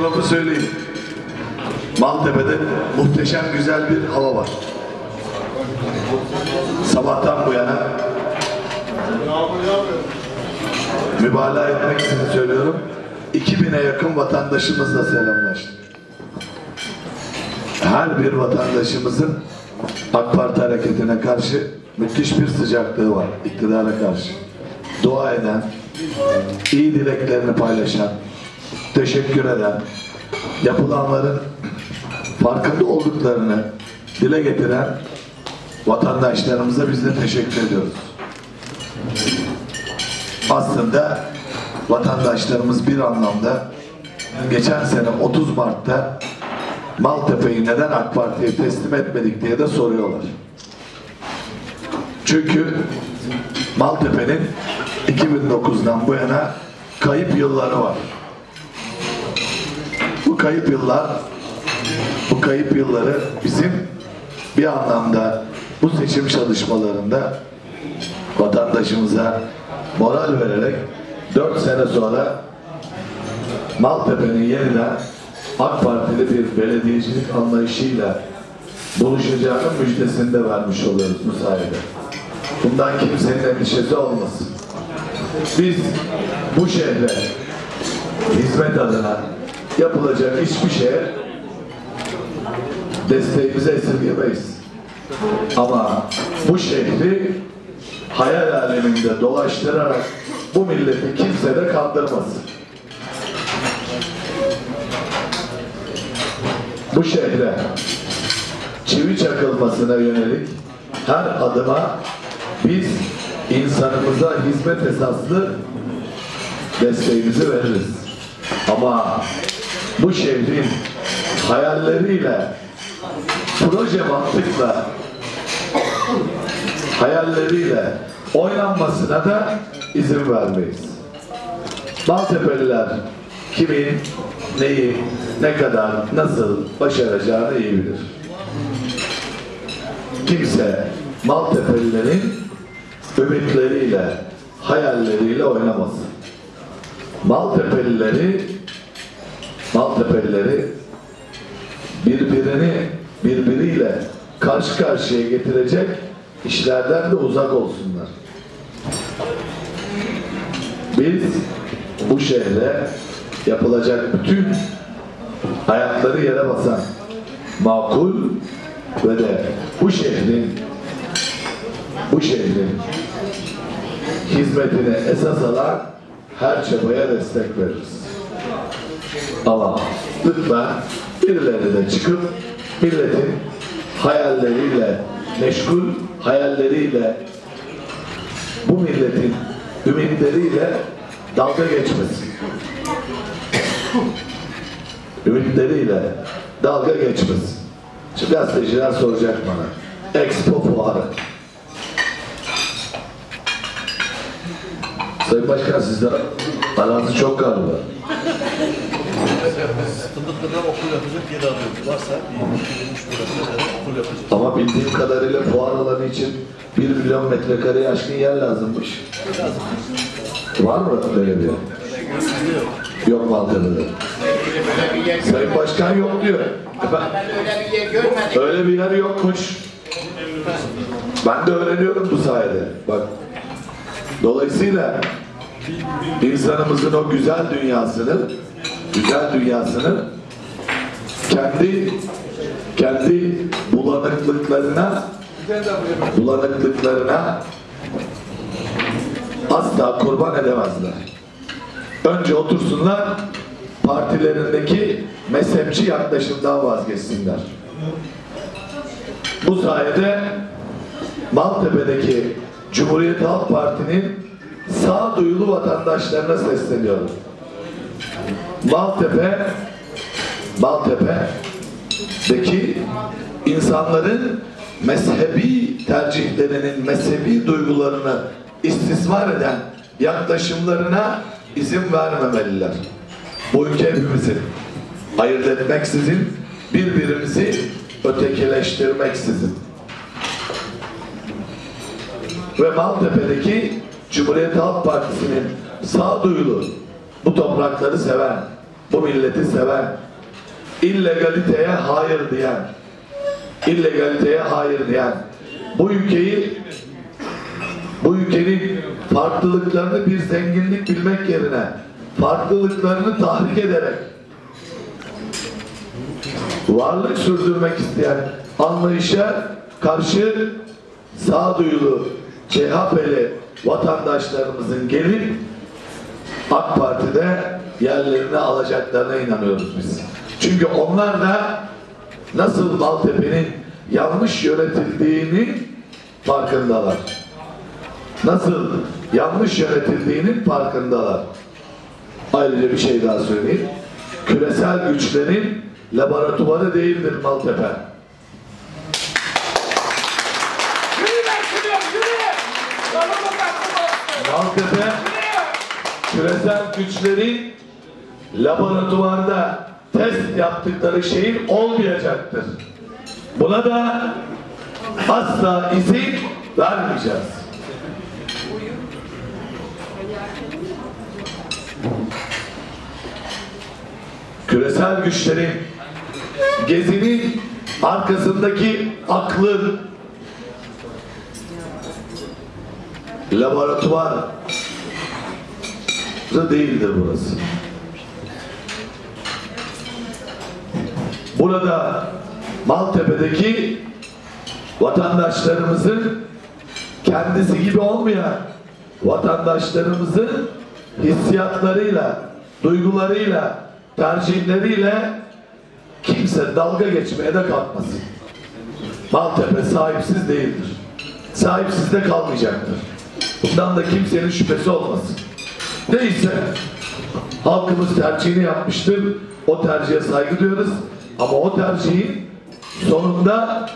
fotoğrafı söyleyeyim. Maltepe'de muhteşem güzel bir hava var. Sabahtan bu yana mübalağa etmek için söylüyorum. 2000'e yakın vatandaşımızla selamlaştık. Her bir vatandaşımızın AK Parti hareketine karşı müthiş bir sıcaklığı var iktidara karşı. Dua eden, iyi dileklerini paylaşan, teşekkür eden, yapılanların farkında olduklarını dile getiren vatandaşlarımıza biz de teşekkür ediyoruz. Aslında vatandaşlarımız bir anlamda geçen sene 30 Mart'ta Maltepe'yi neden AK Parti'ye teslim etmedik diye de soruyorlar. Çünkü Maltepe'nin 2009'dan bu yana kayıp yılları var. Kayıp yıllar bu kayıp yılları bizim bir anlamda bu seçim çalışmalarında vatandaşımıza moral vererek 4 sene sonra Maltepe'nin yeniden AK Partili bir belediyecilik anlayışıyla buluşacağının müjdesini de vermiş oluyoruz bu sayede. Bundan kimsenin endişesi olmasın. Biz bu şehre hizmet adına yapılacak hiçbir şeye desteğimizi esirgemeyiz. Ama bu şehri hayal aleminde dolaştırarak bu milleti kimse de kandırmasın. Bu şehre çivi çakılmasına yönelik her adıma biz insanımıza hizmet esaslı desteğimizi veririz. Ama bu şehrin hayalleriyle, proje mantıkla, hayalleriyle oynanmasına da izin vermeyiz. Maltepeliler kimin, neyi, ne kadar, nasıl başaracağını iyi bilir. Kimse Maltepelilerin ümitleriyle, hayalleriyle oynamasın. Maltepelileri Maltepelileri birbirini birbiriyle karşı karşıya getirecek işlerden de uzak olsunlar. Biz bu şehre yapılacak bütün ayakları yere basan makul ve de bu şehrin bu şehrin hizmetine esas alan her çabaya destek veririz. Ama lütfen birileri de çıkıp milletin hayalleriyle meşgul, hayalleriyle bu milletin ümitleriyle dalga geçmesin. Ümitleriyle dalga geçmesin. Şimdi gazeteciler soracak bana. Expo fuarı. Sayın Başkan sizde aranızı çok galiba. Fındıklı'da okul yapacak yer arıyoruz. Varsa bir 23 milyon kadar okul yapacak. Ama bildiğim kadarıyla fuar alanı için 1 milyon metrekareye aşkın yer lazımmış. Var mı öyle bir yok. Böyle yer Sayın Başkan yok diyor. Efendim, öyle bir yer görmedim. öyle bir yer yokmuş. Ben de öğreniyorum bu sayede. Bak. Dolayısıyla insanımızın o güzel dünyasını güzel dünyasını kendi kendi bulanıklıklarına bulanıklıklarına asla kurban edemezler. Önce otursunlar partilerindeki mezhepçi yaklaşımdan vazgeçsinler. Bu sayede Maltepe'deki Cumhuriyet Halk Parti'nin sağduyulu vatandaşlarına sesleniyorum. Maltepe Maltepe'deki insanların mezhebi tercihlerinin, mezhebi duygularını istismar eden yaklaşımlarına izin vermemeliler. Bu ülke hepimizin. Ayırt etmeksizin, birbirimizi ötekileştirmeksizin. Ve Maltepe'deki Cumhuriyet Halk Partisi'nin sağduyulu, bu toprakları seven, bu milleti seven, illegaliteye hayır diyen, illegaliteye hayır diyen, bu ülkeyi bu ülkenin farklılıklarını bir zenginlik bilmek yerine farklılıklarını tahrik ederek varlık sürdürmek isteyen anlayışa karşı sağduyulu CHP'li vatandaşlarımızın gelip AK Parti'de yerlerini alacaklarına inanıyoruz biz. Çünkü onlar da nasıl Maltepe'nin yanlış yönetildiğinin farkındalar. Nasıl yanlış yönetildiğinin farkındalar. Ayrıca bir şey daha söyleyeyim. Küresel güçlerin laboratuvarı değildir Maltepe. Maltepe küresel güçlerin laboratuvarda test yaptıkları şeyin olmayacaktır. Buna da asla izin vermeyeceğiz. Küresel güçlerin gezinin arkasındaki aklın laboratuvar da değildir burası. Burada Maltepe'deki vatandaşlarımızın kendisi gibi olmayan vatandaşlarımızın hissiyatlarıyla, duygularıyla, tercihleriyle kimse dalga geçmeye de kalkmasın. Maltepe sahipsiz değildir. Sahipsiz de kalmayacaktır. Bundan da kimsenin şüphesi olmasın. Neyse halkımız tercihini yapmıştır. O tercihe saygı duyuyoruz. Ama o tercihin sonunda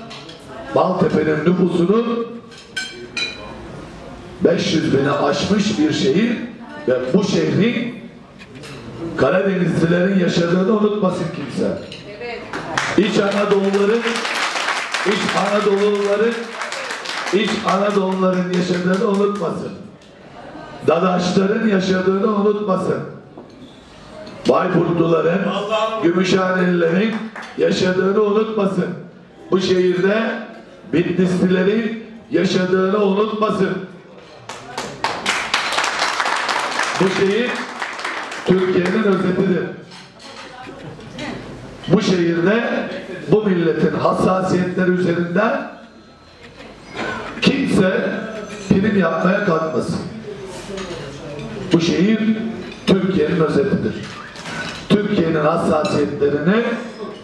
Maltepe'nin nüfusunu 500 bini aşmış bir şehir ve bu şehrin Karadenizlilerin yaşadığını unutmasın kimse. İç Anadoluların İç Anadoluların İç Anadoluların yaşadığını unutmasın. Dadaşların yaşadığını unutmasın. Bayburtluların, Gümüşhanelilerin yaşadığını unutmasın. Bu şehirde Bitlislilerin yaşadığını unutmasın. Bu şehir Türkiye'nin özetidir. Bu şehirde bu milletin hassasiyetleri üzerinden kimse prim yapmaya kalkmasın. Bu şehir Türkiye'nin özetidir. Türkiye'nin hassasiyetlerini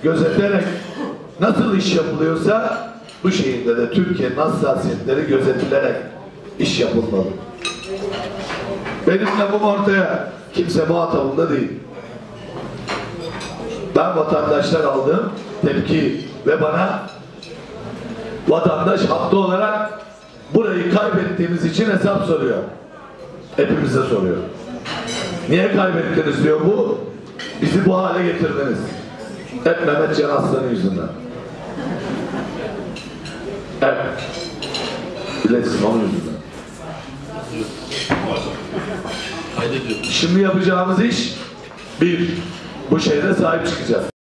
gözeterek nasıl iş yapılıyorsa bu şehirde de Türkiye'nin hassasiyetleri gözetilerek iş yapılmalı. Benim lafım ortaya. Kimse muhatabında değil. Ben vatandaşlar aldığım tepki ve bana vatandaş haklı olarak burayı kaybettiğimiz için hesap soruyor. Hepimize soruyor. Niye kaybettiniz diyor bu. Bizi bu hale getirdiniz. Hep Mehmet Can Aslan'ın yüzünden. Hep. Bilesin onun yüzünden. Şimdi yapacağımız iş bir, bu şehre sahip çıkacağız.